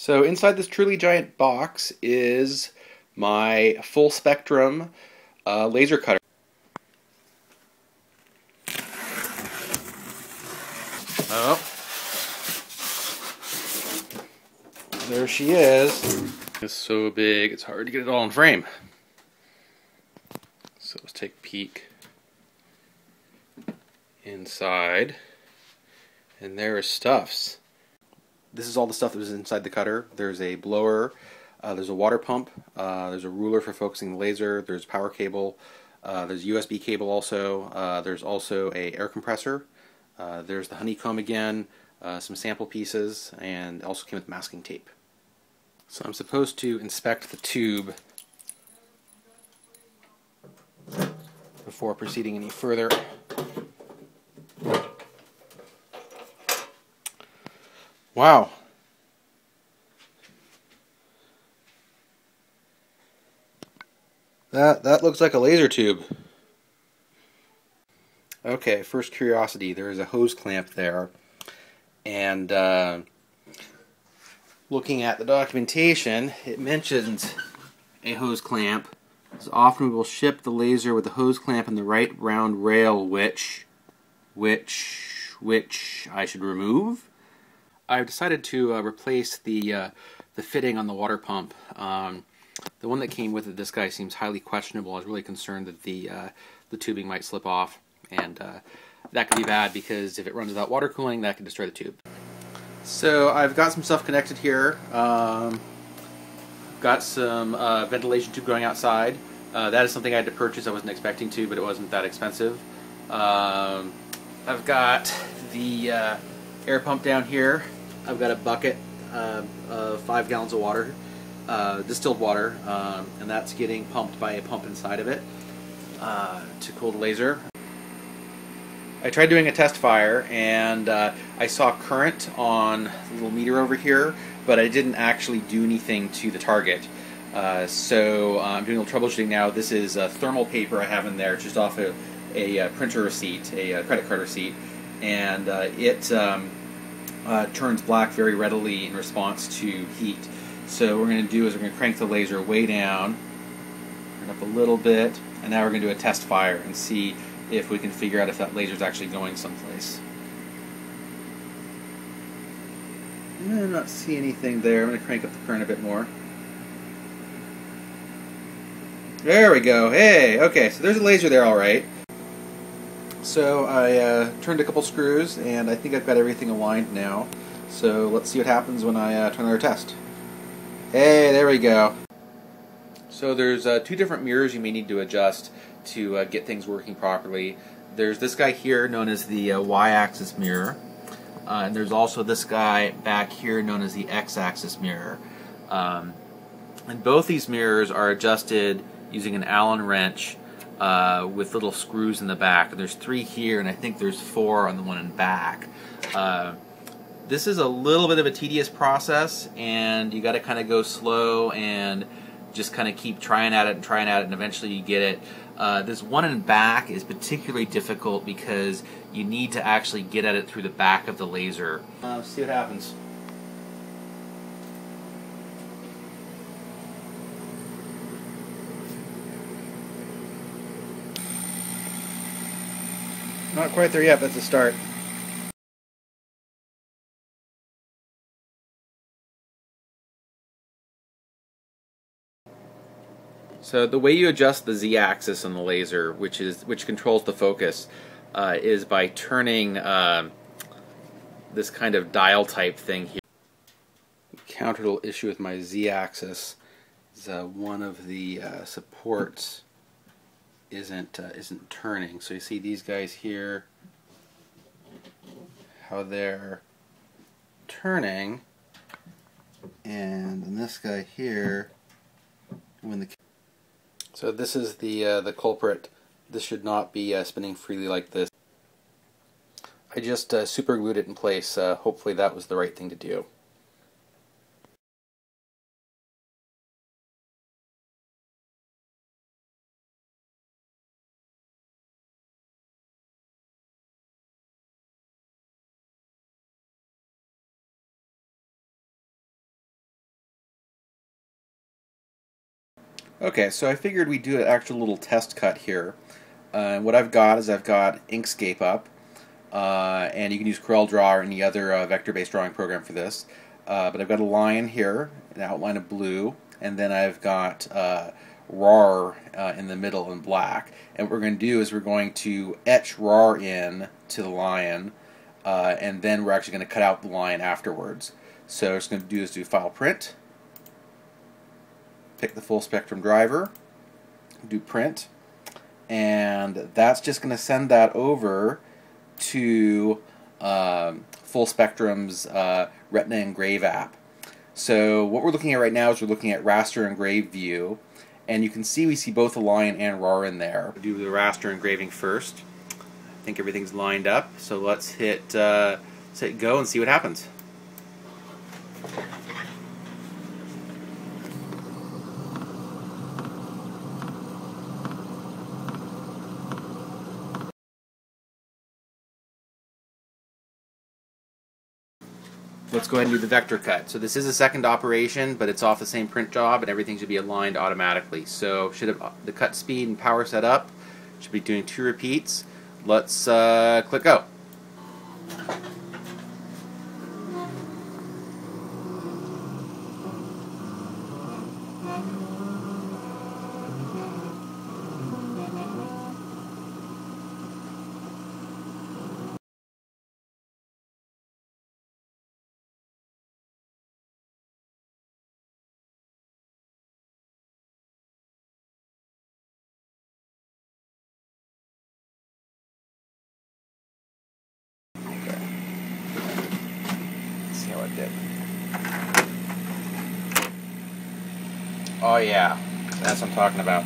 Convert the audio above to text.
So inside this truly giant box is my full spectrum uh, laser cutter. Oh. There she is. It's so big, it's hard to get it all in frame. So let's take a peek inside. And there are stuffs. This is all the stuff that was inside the cutter. There's a blower, uh, there's a water pump, uh, there's a ruler for focusing the laser, there's power cable, uh, there's USB cable also, uh, there's also a air compressor, uh, there's the honeycomb again, uh, some sample pieces, and also came with masking tape. So I'm supposed to inspect the tube before proceeding any further. Wow. That that looks like a laser tube. Okay, first curiosity. There is a hose clamp there, and uh, looking at the documentation, it mentions a hose clamp. As often we will ship the laser with the hose clamp and the right round rail, which, which, which I should remove. I've decided to uh, replace the uh, the fitting on the water pump. Um, the one that came with it, this guy seems highly questionable. I was really concerned that the uh, the tubing might slip off, and uh, that could be bad because if it runs without water cooling, that could destroy the tube. So I've got some stuff connected here. Um, got some uh, ventilation tube going outside. Uh, that is something I had to purchase. I wasn't expecting to, but it wasn't that expensive. Um, I've got the air pump down here. I've got a bucket uh, of five gallons of water, uh, distilled water, um, and that's getting pumped by a pump inside of it uh, to cool the laser. I tried doing a test fire and uh, I saw current on the little meter over here, but I didn't actually do anything to the target. Uh, so uh, I'm doing a little troubleshooting now. This is thermal paper I have in there, just off a, a printer receipt, a credit card receipt, and it. Um, uh, turns black very readily in response to heat. So what we're going to do is we're going to crank the laser way down, turn up a little bit, and now we're going to do a test fire and see if we can figure out if that laser is actually going someplace. Do not see anything there. I'm going to crank up the current a bit more. There we go. Hey, okay, so there's a laser there all right. So I uh, turned a couple screws and I think I've got everything aligned now. So let's see what happens when I uh, turn our test. Hey, there we go. So there's uh, two different mirrors you may need to adjust to uh, get things working properly. There's this guy here known as the uh, y-axis mirror. Uh, and there's also this guy back here known as the x-axis mirror. Um, and both these mirrors are adjusted using an Allen wrench uh, with little screws in the back. and There's three here, and I think there's four on the one in back. Uh, this is a little bit of a tedious process, and you got to kind of go slow and just kind of keep trying at it and trying at it, and eventually you get it. Uh, this one in back is particularly difficult because you need to actually get at it through the back of the laser. Uh, see what happens. Not quite there yet, but it's a start. So the way you adjust the z-axis on the laser, which is which controls the focus, uh, is by turning uh, this kind of dial type thing here. Counter little issue with my z-axis is uh, one of the uh, supports isn't uh, isn't turning. So you see these guys here, how they're turning, and this guy here, when the so this is the uh, the culprit. This should not be uh, spinning freely like this. I just uh, super glued it in place. Uh, hopefully that was the right thing to do. Okay, so I figured we'd do an actual little test cut here. Uh, what I've got is I've got Inkscape up, uh, and you can use CorelDRAW or any other uh, vector-based drawing program for this. Uh, but I've got a line here, an outline of blue, and then I've got uh, RAR uh, in the middle in black. And what we're going to do is we're going to etch RAR in to the lion, and then we're actually going to cut out the line afterwards. So what I'm going to do is do File Print, pick the full spectrum driver, do print, and that's just going to send that over to um, Full Spectrum's uh, Retina Engrave app. So what we're looking at right now is we're looking at raster engrave view, and you can see we see both the line and RAR in there. Do the raster engraving first. I think everything's lined up, so let's hit, uh, let's hit go and see what happens. Let's go ahead and do the vector cut. So this is a second operation, but it's off the same print job, and everything should be aligned automatically. So should have the cut speed and power set up. Should be doing two repeats. Let's uh, click go. Did. Oh yeah, that's what I'm talking about.